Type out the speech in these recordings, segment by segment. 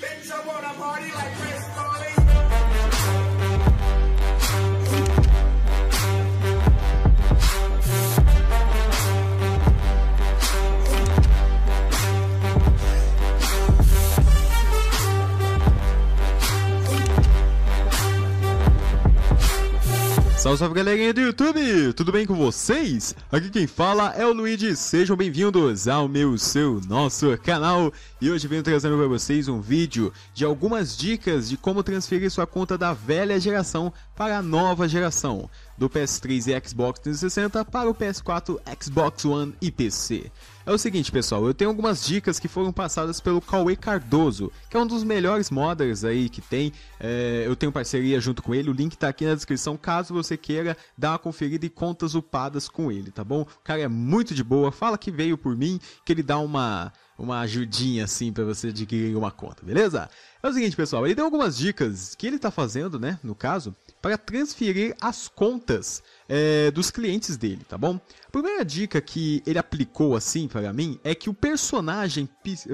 Bitch, I wanna party like Chris Salve, salve galerinha do YouTube! Tudo bem com vocês? Aqui quem fala é o Luigi, sejam bem-vindos ao meu, seu, nosso canal e hoje venho trazendo para vocês um vídeo de algumas dicas de como transferir sua conta da velha geração para a nova geração, do PS3 e Xbox 360 para o PS4, Xbox One e PC. É o seguinte, pessoal, eu tenho algumas dicas que foram passadas pelo Cauê Cardoso, que é um dos melhores modders aí que tem. É, eu tenho parceria junto com ele, o link tá aqui na descrição, caso você queira dar uma conferida e contas upadas com ele, tá bom? O cara é muito de boa, fala que veio por mim, que ele dá uma uma ajudinha assim para você adquirir uma conta, beleza? É o seguinte, pessoal, ele deu algumas dicas que ele tá fazendo, né, no caso, para transferir as contas é, dos clientes dele, tá bom? A primeira dica que ele aplicou assim para mim é que o personagem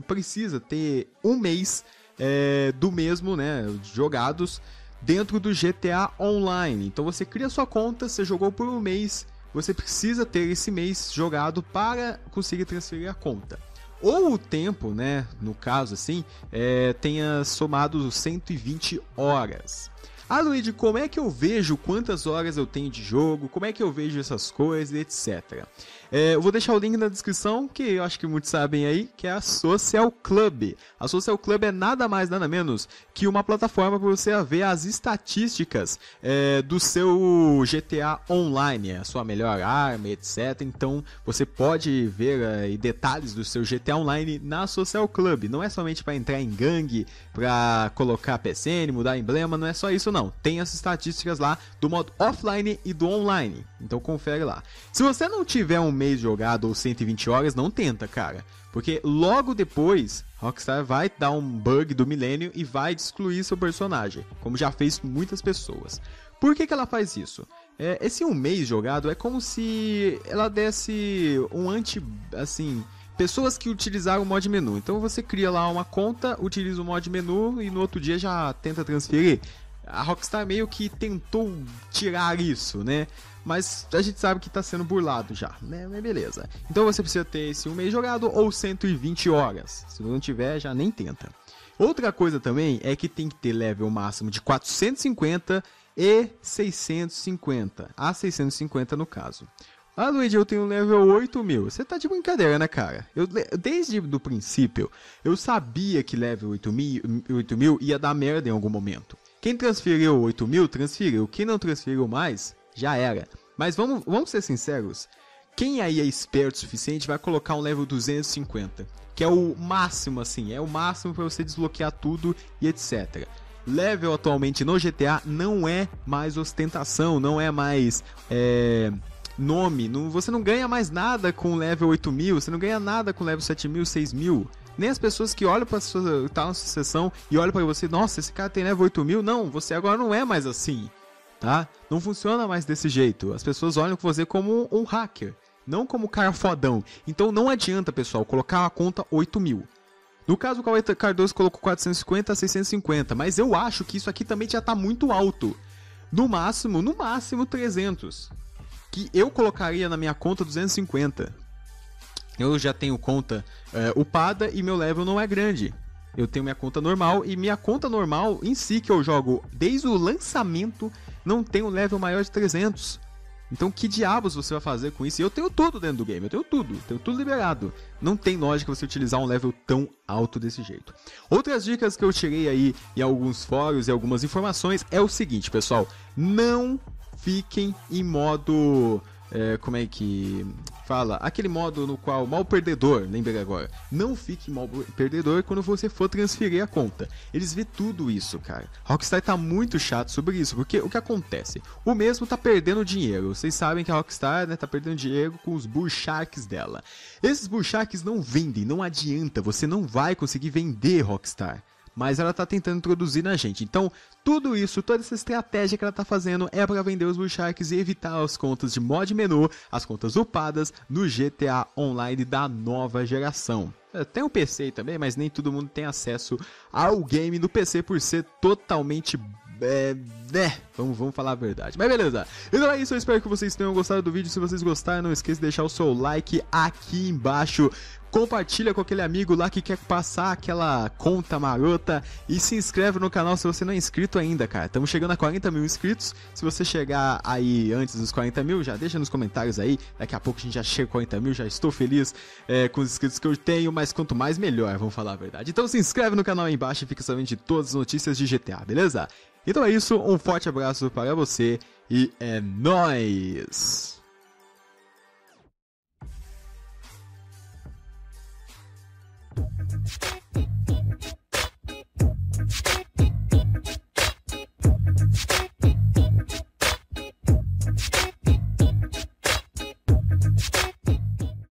precisa ter um mês é, do mesmo, né, jogados dentro do GTA Online. Então você cria sua conta, você jogou por um mês, você precisa ter esse mês jogado para conseguir transferir a conta ou o tempo, né, no caso assim, é, tenha somado 120 horas. Ah, Luigi, como é que eu vejo quantas horas eu tenho de jogo? Como é que eu vejo essas coisas, etc. É, eu vou deixar o link na descrição, que eu acho que muitos sabem aí, que é a Social Club. A Social Club é nada mais, nada menos que uma plataforma para você ver as estatísticas é, do seu GTA Online, a sua melhor arma, etc. Então você pode ver detalhes do seu GTA Online na Social Club. Não é somente para entrar em gangue, para colocar PSN, mudar emblema, não é só isso não. Tem as estatísticas lá do modo offline e do online. Então confere lá. Se você não tiver um mês jogado ou 120 horas, não tenta, cara. Porque logo depois, Rockstar vai dar um bug do milênio e vai excluir seu personagem, como já fez muitas pessoas. Por que, que ela faz isso? É, esse um mês jogado é como se ela desse um anti. assim. Pessoas que utilizaram o mod menu. Então você cria lá uma conta, utiliza o mod menu e no outro dia já tenta transferir. A Rockstar meio que tentou tirar isso, né? Mas a gente sabe que tá sendo burlado já, né? Mas beleza. Então você precisa ter esse um mês jogado ou 120 horas. Se não tiver, já nem tenta. Outra coisa também é que tem que ter level máximo de 450 e 650. A 650 no caso. Ah, Luigi, eu tenho level 8 mil. Você tá de brincadeira, né, cara? Eu, desde o princípio, eu sabia que level 8 mil, 8 mil ia dar merda em algum momento. Quem transferiu 8 mil, transferiu. Quem não transferiu mais, já era. Mas vamos, vamos ser sinceros. Quem aí é esperto o suficiente vai colocar um level 250. Que é o máximo, assim. É o máximo para você desbloquear tudo e etc. Level atualmente no GTA não é mais ostentação, não é mais... É nome. Não, você não ganha mais nada com level 8000, você não ganha nada com level 7000, 6000. Nem as pessoas que olham para sua tá na sua sessão e olham para você, nossa, esse cara tem level 8000. Não, você agora não é mais assim, tá? Não funciona mais desse jeito. As pessoas olham com você como um hacker, não como um cara fodão. Então não adianta, pessoal, colocar uma conta 8000. No caso, o Cauê Cardoso colocou 450 a 650, mas eu acho que isso aqui também já tá muito alto. No máximo, no máximo 300 que eu colocaria na minha conta 250. Eu já tenho conta é, upada e meu level não é grande. Eu tenho minha conta normal e minha conta normal em si que eu jogo desde o lançamento não tem um level maior de 300. Então que diabos você vai fazer com isso? Eu tenho tudo dentro do game, eu tenho tudo, tenho tudo liberado. Não tem lógica você utilizar um level tão alto desse jeito. Outras dicas que eu tirei aí em alguns fóruns e algumas informações é o seguinte, pessoal, não fiquem em modo. É, como é que fala? Aquele modo no qual mal perdedor, lembrei agora. Não fique mal perdedor quando você for transferir a conta. Eles vê tudo isso, cara. Rockstar tá muito chato sobre isso, porque o que acontece? O mesmo tá perdendo dinheiro. Vocês sabem que a Rockstar né, tá perdendo dinheiro com os Bull Sharks dela. Esses Bull Sharks não vendem, não adianta. Você não vai conseguir vender Rockstar. Mas ela tá tentando introduzir na gente. Então, tudo isso, toda essa estratégia que ela tá fazendo é para vender os Blue Sharks e evitar as contas de mod menu, as contas upadas no GTA Online da nova geração. É, tem o um PC também, mas nem todo mundo tem acesso ao game no PC por ser totalmente é, né, vamos, vamos falar a verdade. Mas beleza. Então é isso, eu espero que vocês tenham gostado do vídeo. Se vocês gostaram, não esqueça de deixar o seu like aqui embaixo. Compartilha com aquele amigo lá que quer passar aquela conta marota e se inscreve no canal se você não é inscrito ainda, cara. Estamos chegando a 40 mil inscritos. Se você chegar aí antes dos 40 mil, já deixa nos comentários aí. Daqui a pouco a gente já chega a 40 mil, já estou feliz é, com os inscritos que eu tenho, mas quanto mais melhor, vamos falar a verdade. Então se inscreve no canal aí embaixo e fica sabendo de todas as notícias de GTA, beleza? Então é isso, um forte abraço para você e é nóis!